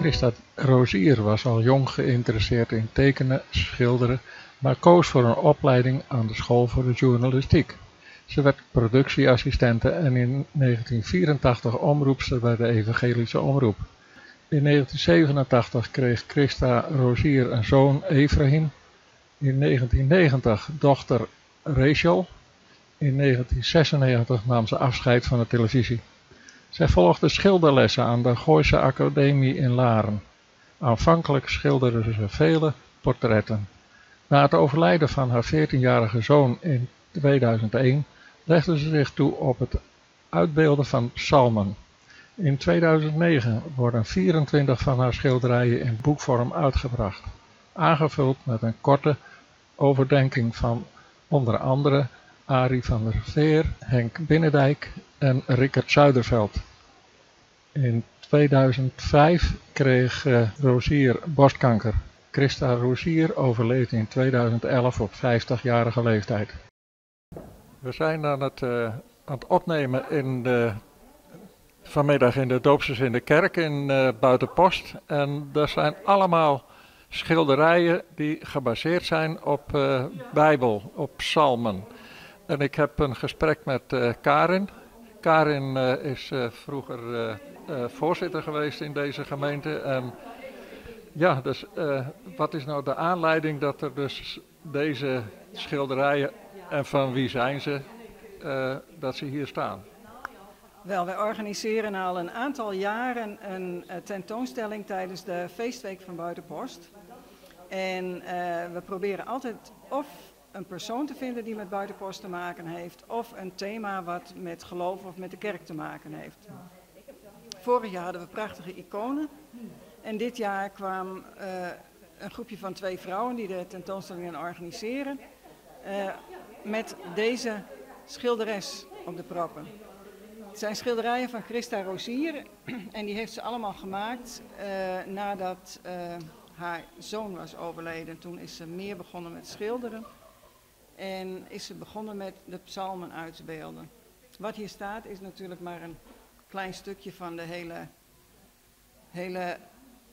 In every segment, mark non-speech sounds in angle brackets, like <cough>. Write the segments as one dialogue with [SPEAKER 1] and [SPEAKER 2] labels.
[SPEAKER 1] Christa Rozier was al jong geïnteresseerd in tekenen, schilderen, maar koos voor een opleiding aan de school voor de journalistiek. Ze werd productieassistente en in 1984 omroepster bij de Evangelische Omroep. In 1987 kreeg Christa Rozier een zoon, Efraim. In 1990 dochter Rachel. In 1996 nam ze afscheid van de televisie. Zij volgde schilderlessen aan de Gooise Academie in Laren. Aanvankelijk schilderde ze vele portretten. Na het overlijden van haar 14-jarige zoon in 2001 legde ze zich toe op het uitbeelden van psalmen. In 2009 worden 24 van haar schilderijen in boekvorm uitgebracht, aangevuld met een korte overdenking van onder andere Arie van der Veer, Henk Binnendijk en Rickert Zuiderveld. In 2005 kreeg uh, Rozier borstkanker. Christa Rozier overleed in 2011 op 50-jarige leeftijd. We zijn aan het, uh, aan het opnemen in de, vanmiddag in de Doopsters in de kerk in uh, Buitenpost. En dat zijn allemaal schilderijen die gebaseerd zijn op Bijbel, op psalmen. En ik heb een gesprek met Karin. Karin uh, is vroeger voorzitter geweest in deze gemeente. En ja, dus wat is nou de aanleiding dat er dus deze schilderijen en van wie zijn ze, dat ze hier staan?
[SPEAKER 2] Wel, wij organiseren al een aantal jaren een tentoonstelling tijdens de feestweek van Buitenpost. En we proberen altijd of een persoon te vinden die met buitenpost te maken heeft, of een thema wat met geloof of met de kerk te maken heeft. Vorig jaar hadden we prachtige iconen. En dit jaar kwam uh, een groepje van twee vrouwen die de tentoonstellingen organiseren, uh, met deze schilderes op de proppen. Het zijn schilderijen van Christa Rozier <clears throat> en die heeft ze allemaal gemaakt nadat haar zoon was overleden. Toen is ze meer begonnen met schilderen. En is ze begonnen met de psalmen uit te beelden. Wat hier staat is natuurlijk maar een klein stukje van de hele, hele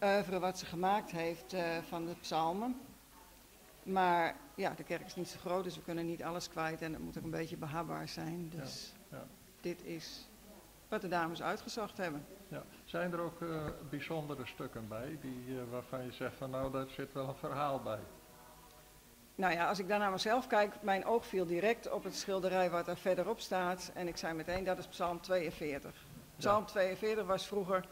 [SPEAKER 2] oeuvre wat ze gemaakt heeft uh, van de psalmen. Maar ja, de kerk is niet zo groot, dus we kunnen niet alles kwijt en het moet ook een beetje behapbaar zijn. Dus ja, ja. dit is wat de dames uitgezocht hebben.
[SPEAKER 1] Ja. Zijn er ook uh, bijzondere stukken bij die, uh, waarvan je zegt van nou daar zit wel een verhaal bij?
[SPEAKER 2] Nou ja, als ik dan naar mezelf kijk, mijn oog viel direct op het schilderij wat er verderop staat. En ik zei meteen, dat is Psalm 42. Psalm ja. 42 was vroeger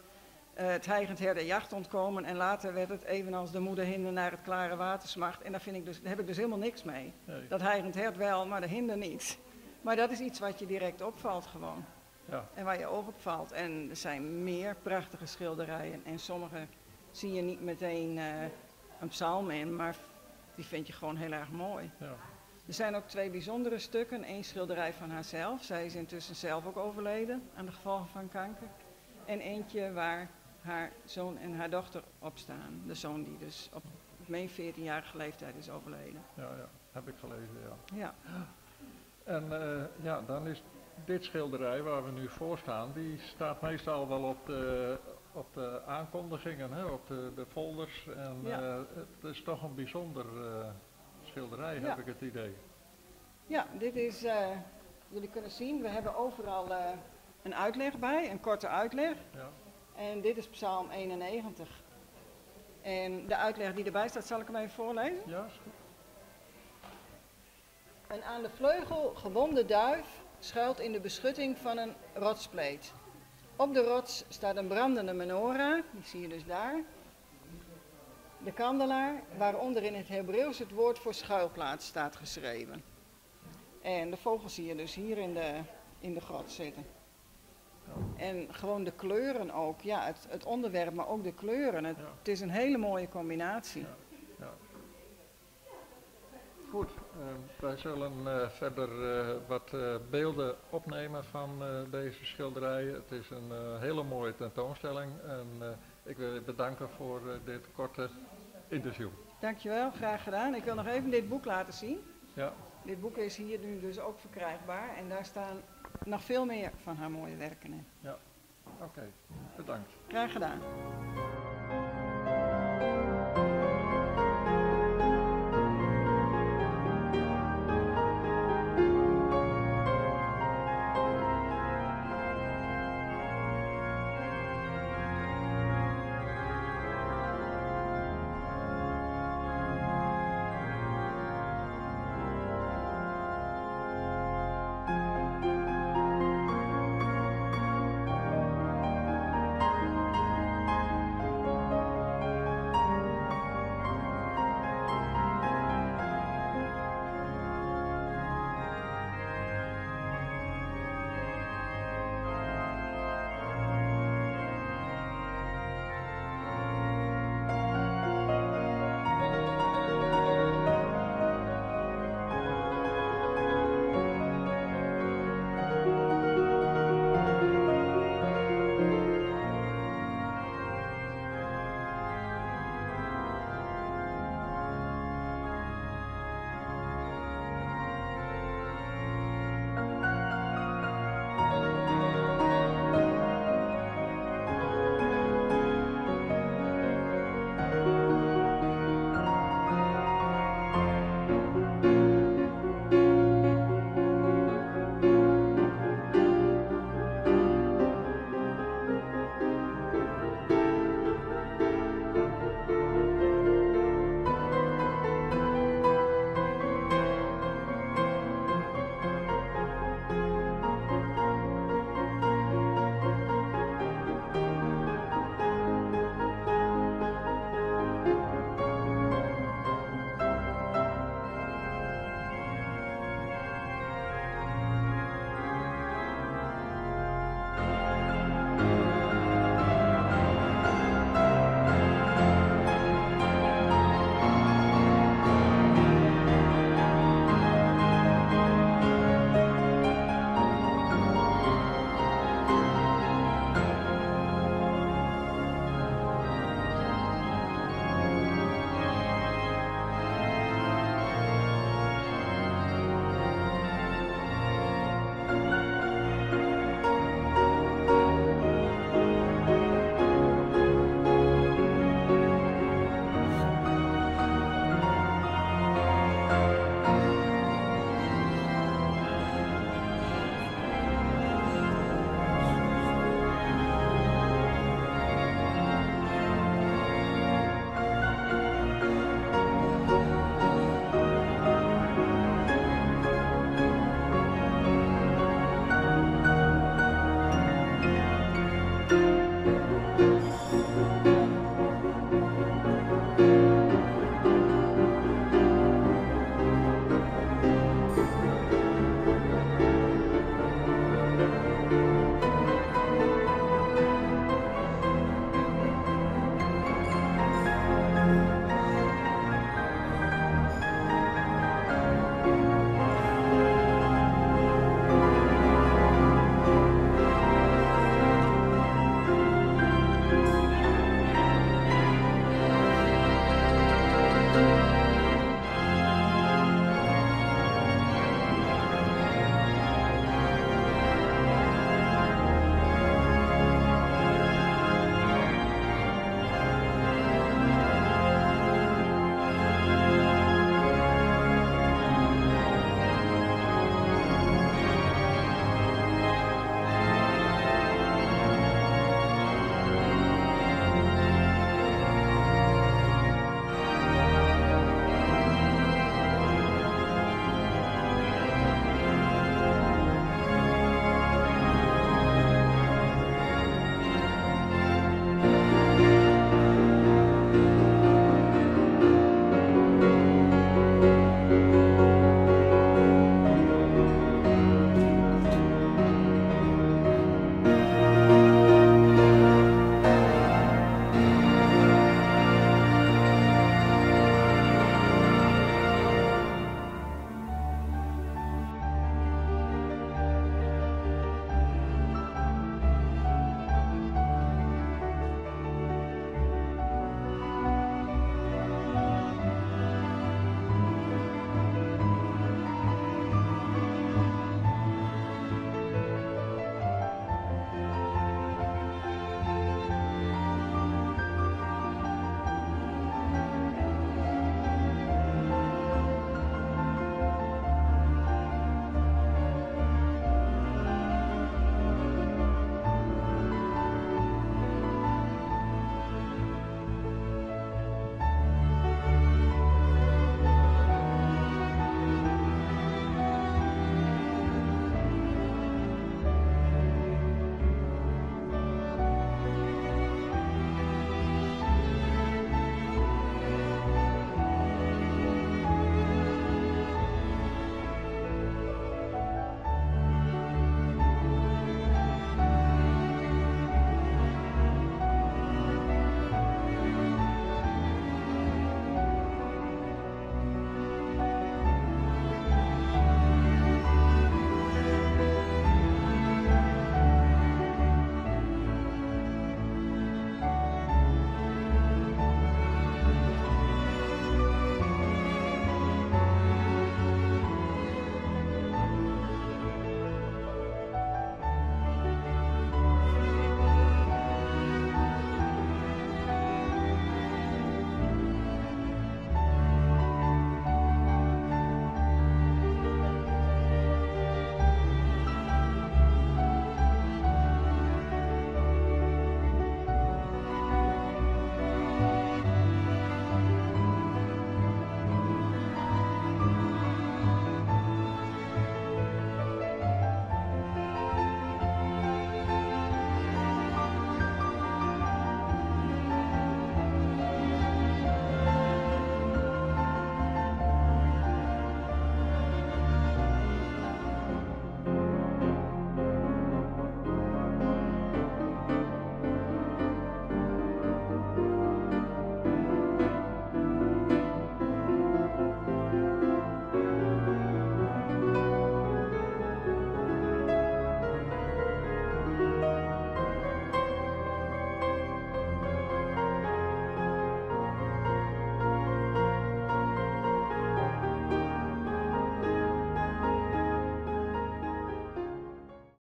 [SPEAKER 2] uh, het heigend herde jacht ontkomen. En later werd het evenals de moeder hinde naar het klare water smacht. En daar, vind ik dus, daar heb ik dus helemaal niks mee. Nee. Dat heigend hert wel, maar de hinde niet. Maar dat is iets wat je direct opvalt gewoon. Ja. En waar je oog op valt. En er zijn meer prachtige schilderijen. En sommige zie je niet meteen uh, een psalm in, maar die vind je gewoon heel erg mooi. Ja. Er zijn ook twee bijzondere stukken. Eén schilderij van haarzelf. Zij is intussen zelf ook overleden aan de gevolgen van kanker. En eentje waar haar zoon en haar dochter op staan. De zoon die dus op mijn 14-jarige leeftijd is overleden.
[SPEAKER 1] Ja, ja, heb ik gelezen, ja.
[SPEAKER 2] ja.
[SPEAKER 1] En uh, ja, dan is dit schilderij waar we nu voor staan, die staat meestal wel op de, op de aankondigingen, hè, op de, de folders. En ja. uh, het is toch een bijzonder uh, schilderij, ja. heb ik het idee.
[SPEAKER 2] Ja, dit is, uh, jullie kunnen zien, we hebben overal een uitleg bij, een korte uitleg. Ja. En dit is Psalm 91. En de uitleg die erbij staat, zal ik hem even voorlezen?
[SPEAKER 1] Ja, is goed.
[SPEAKER 2] Een aan de vleugel gewonde duif schuilt in de beschutting van een rotspleet. Op de rots staat een brandende menorah, die zie je dus daar. De kandelaar, waaronder in het Hebreeuws het woord voor schuilplaats staat geschreven. En de vogels zie je dus hier in de, in de grot zitten. En gewoon de kleuren ook, ja, het, het onderwerp, maar ook de kleuren. Het, ja. het is een hele mooie combinatie. Ja. Ja.
[SPEAKER 1] Goed, uh, wij zullen uh, verder uh, wat beelden opnemen van deze schilderijen. Het is een hele mooie tentoonstelling en ik wil je bedanken voor dit korte interview.
[SPEAKER 2] Dankjewel, graag gedaan. Ik wil nog even dit boek laten zien.
[SPEAKER 1] Ja.
[SPEAKER 2] Dit boek is hier nu dus ook verkrijgbaar en daar staan nog veel meer van haar mooie werken in.
[SPEAKER 1] Ja, oké. Okay. Bedankt.
[SPEAKER 2] Graag gedaan.